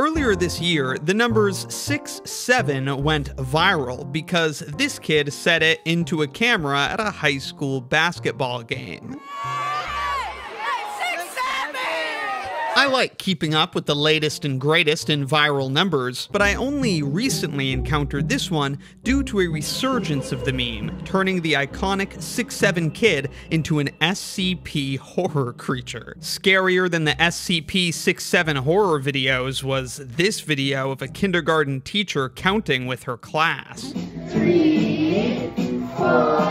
Earlier this year, the numbers 6 7 went viral because this kid set it into a camera at a high school basketball game. I like keeping up with the latest and greatest in viral numbers, but I only recently encountered this one due to a resurgence of the meme, turning the iconic 6'7 kid into an SCP horror creature. Scarier than the SCP 6'7 horror videos was this video of a kindergarten teacher counting with her class. Three, four,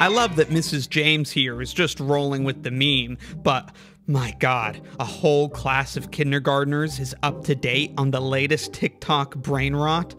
I love that Mrs. James here is just rolling with the meme, but my god, a whole class of kindergartners is up to date on the latest TikTok brain rot?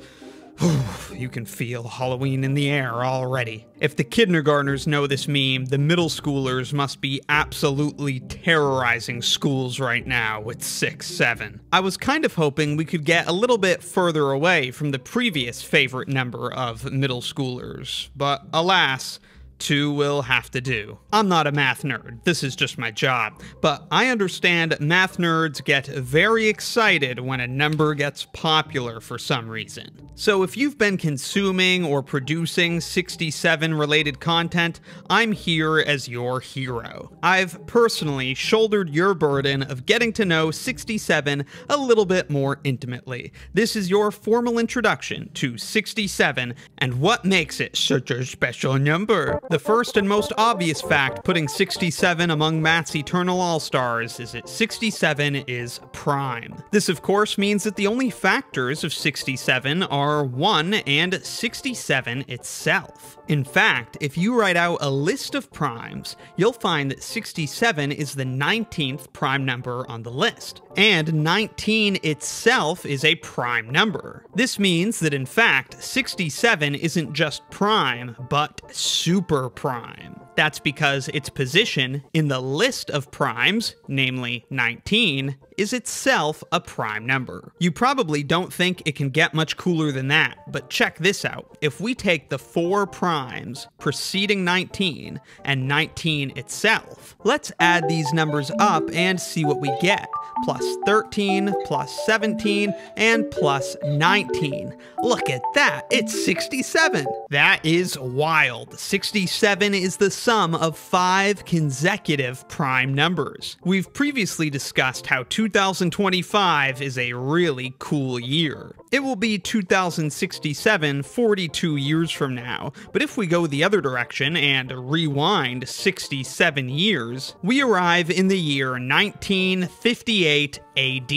you can feel Halloween in the air already. If the kindergartners know this meme, the middle schoolers must be absolutely terrorizing schools right now with 6 7. I was kind of hoping we could get a little bit further away from the previous favorite number of middle schoolers, but alas, two will have to do. I'm not a math nerd, this is just my job, but I understand math nerds get very excited when a number gets popular for some reason. So if you've been consuming or producing 67 related content, I'm here as your hero. I've personally shouldered your burden of getting to know 67 a little bit more intimately. This is your formal introduction to 67 and what makes it such a special number. The first and most obvious fact putting 67 among Matt's Eternal All-Stars is that 67 is prime. This of course means that the only factors of 67 are 1 and 67 itself. In fact, if you write out a list of primes, you'll find that 67 is the 19th prime number on the list, and 19 itself is a prime number. This means that in fact, 67 isn't just prime, but super prime. That's because its position in the list of primes, namely 19, is itself a prime number. You probably don't think it can get much cooler than that, but check this out. If we take the four primes preceding 19 and 19 itself, let's add these numbers up and see what we get. Plus 13, plus 17, and plus 19. Look at that, it's 67. That is wild. 67 is the sum of five consecutive prime numbers. We've previously discussed how 2025 is a really cool year. It will be 2067 42 years from now, but if we go the other direction and rewind 67 years, we arrive in the year 1958 AD.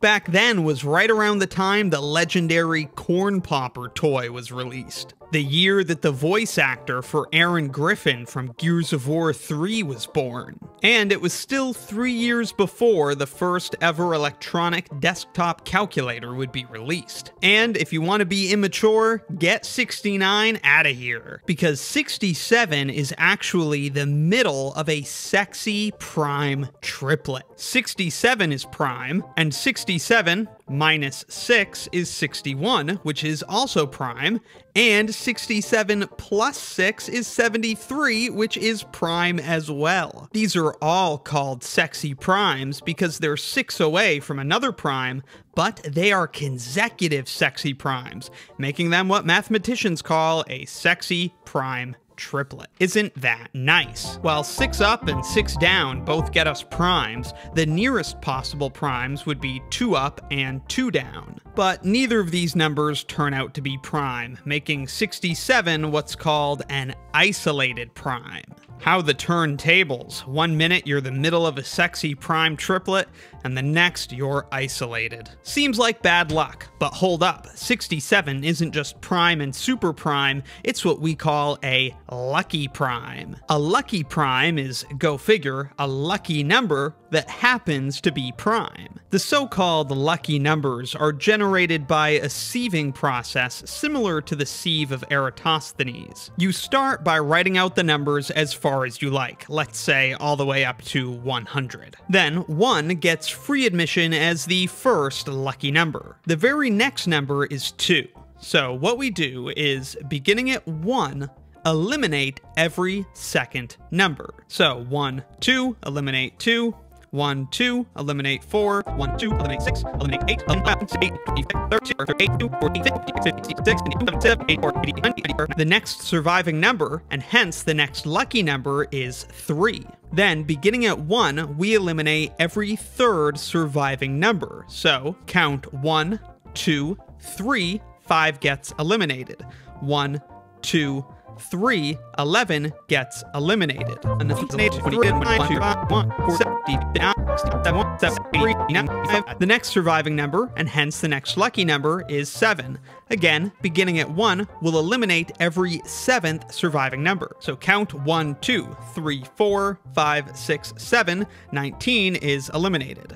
Back then was right around the time the legendary Corn Popper toy was released. The year that the voice actor for Aaron Griffin from Gears of War 3 was born. And it was still three years before the first ever electronic desktop calculator would be released. And if you want to be immature, get 69 out of here. Because 67 is actually the middle of a sexy prime triplet. 67 is prime, and 67 minus 6 is 61, which is also prime, and 67 plus 6 is 73, which is prime as well. These are all called sexy primes because they're 6 away from another prime, but they are consecutive sexy primes, making them what mathematicians call a sexy prime triplet. Isn't that nice? While 6 up and 6 down both get us primes, the nearest possible primes would be 2 up and 2 down. But neither of these numbers turn out to be prime, making 67 what's called an isolated prime. How the turntables. One minute you're the middle of a sexy prime triplet, and the next you're isolated. Seems like bad luck, but hold up. 67 isn't just prime and super prime, it's what we call a lucky prime. A lucky prime is, go figure, a lucky number that happens to be prime. The so-called lucky numbers are generated by a sieving process similar to the sieve of Eratosthenes. You start by writing out the numbers as far as you like, let's say all the way up to 100. Then 1 gets free admission as the first lucky number. The very next number is 2. So what we do is, beginning at 1, eliminate every second number. So 1, 2, eliminate 2, 1, 2, eliminate 4, 1, 2, eliminate 6, eliminate 8, eliminate 8, 25, 30, 38, 40, 50, 56, 57, 8, 4, 80, 90, The next surviving number, and hence the next lucky number, is 3. Then, beginning at 1, we eliminate every third surviving number. So, count 1, 2, 3, 5 gets eliminated. 1, 2, 3, 11 gets eliminated. And the next surviving number, and hence the next lucky number, is 7. Again, beginning at 1, will eliminate every seventh surviving number. So count 1, 2, 3, 4, 5, 6, 7, 19 is eliminated.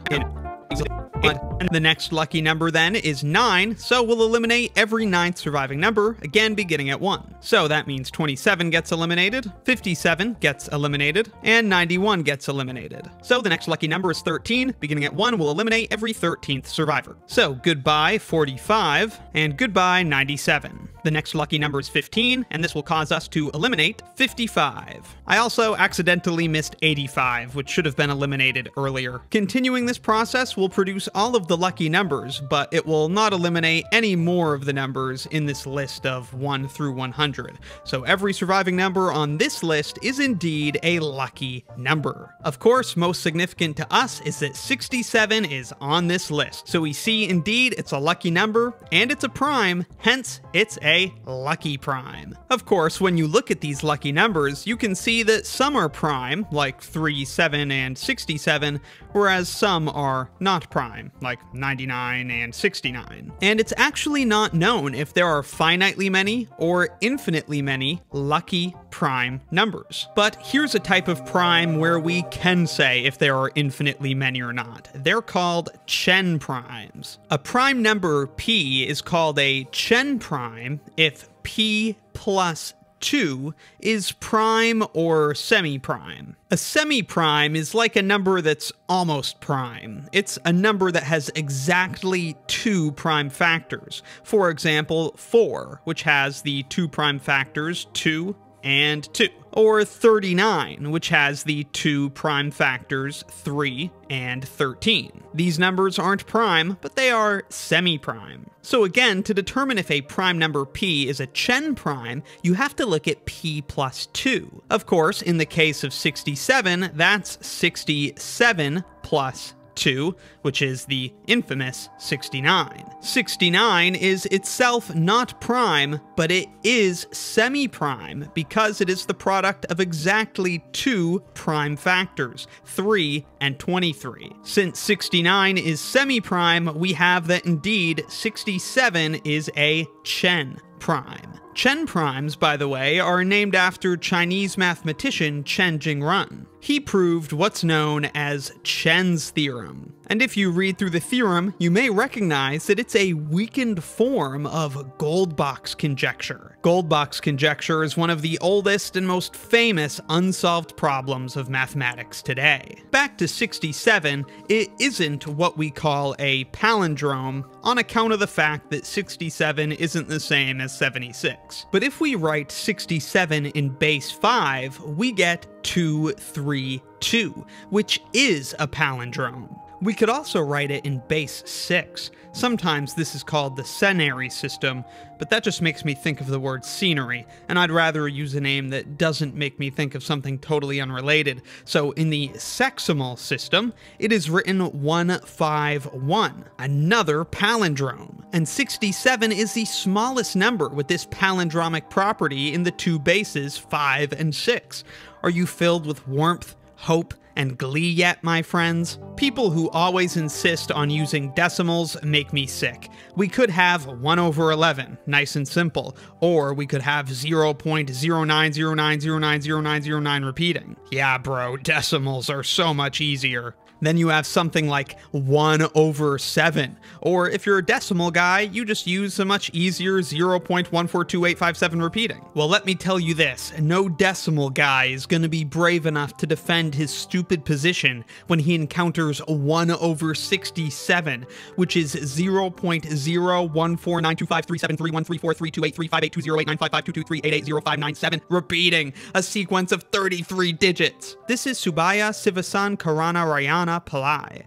The next lucky number then is 9, so we'll eliminate every ninth surviving number, again beginning at 1. So that means 27 gets eliminated, 57 gets eliminated, and 91 gets eliminated. So the next lucky number is 13, beginning at 1 will eliminate every 13th survivor. So goodbye 45, and goodbye 97. The next lucky number is 15, and this will cause us to eliminate 55. I also accidentally missed 85, which should have been eliminated earlier. Continuing this process will produce all of the lucky numbers, but it will not eliminate any more of the numbers in this list of 1 through 100. So every surviving number on this list is indeed a lucky number. Of course, most significant to us is that 67 is on this list. So we see indeed it's a lucky number, and it's a prime, hence it's a lucky prime. Of course, when you look at these lucky numbers, you can see that some are prime, like 3, 7, and 67, whereas some are not prime, like 99 and 69. And it's actually not known if there are finitely many or infinitely many lucky prime numbers. But here's a type of prime where we can say if there are infinitely many or not. They're called Chen primes. A prime number p is called a Chen prime if p plus 2 is prime or semi-prime. A semi-prime is like a number that's almost prime. It's a number that has exactly two prime factors. For example, 4, which has the two prime factors 2 and 2 or 39, which has the two prime factors 3 and 13. These numbers aren't prime, but they are semi-prime. So again, to determine if a prime number p is a Chen prime, you have to look at p plus 2. Of course, in the case of 67, that's 67 plus 2, which is the infamous 69. 69 is itself not prime, but it is semi-prime because it is the product of exactly two prime factors, 3 and 23. Since 69 is semi-prime, we have that indeed 67 is a Chen prime. Chen primes, by the way, are named after Chinese mathematician Chen Jingrun. He proved what's known as Chen's theorem. And if you read through the theorem, you may recognize that it's a weakened form of Goldbach's conjecture. Goldbach's conjecture is one of the oldest and most famous unsolved problems of mathematics today. Back to 67, it isn't what we call a palindrome on account of the fact that 67 isn't the same as 76. But if we write 67 in base 5, we get 232, which is a palindrome. We could also write it in base 6. Sometimes this is called the senary system, but that just makes me think of the word scenery, and I'd rather use a name that doesn't make me think of something totally unrelated. So in the seximal system, it is written 151, another palindrome. And 67 is the smallest number with this palindromic property in the two bases 5 and 6. Are you filled with warmth, hope, and glee yet, my friends? People who always insist on using decimals make me sick. We could have 1 over 11, nice and simple, or we could have 0.0909090909 repeating. Yeah, bro, decimals are so much easier. Then you have something like 1 over 7. Or if you're a decimal guy, you just use a much easier 0.142857 repeating. Well, let me tell you this no decimal guy is going to be brave enough to defend his stupid position when he encounters 1 over 67, which is 0.014925373134328358208955223880597, repeating a sequence of 33 digits. This is Subaya Sivasan Karana Rayana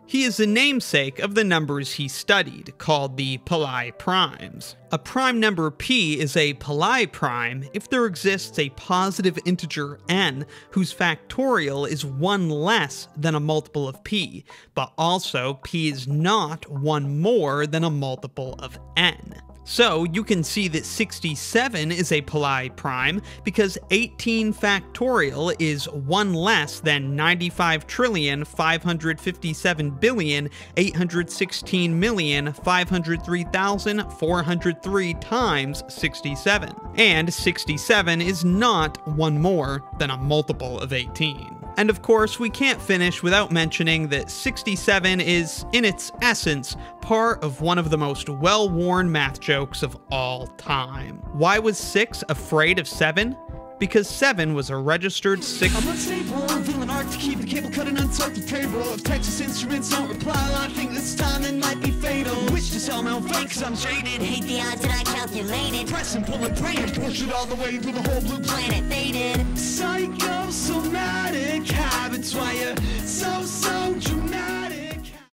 He is the namesake of the numbers he studied, called the Pillai primes. A prime number p is a Pillai prime if there exists a positive integer n whose factorial is 1 less than a multiple of p, but also p is not 1 more than a multiple of n. So you can see that 67 is a Pillai prime because 18 factorial is 1 less than 95 trillion 557 billion 816 million 503,403 times 67. And 67 is not one more than a multiple of 18. And of course, we can't finish without mentioning that 67 is, in its essence, part of one of the most well worn math jokes of all time. Why was 6 afraid of 7? because Seven was a registered six. I'm unstable, I'm feeling hard to keep the cable cut and the table. If Texas Instruments don't reply, I think this time it might be fatal. Wish to sell my fake, cause I'm jaded. Hate the odds I calculated. Press and pull and pray and push it all the way through the whole blue planet faded. Psychosomatic habits, why you so, so dramatic?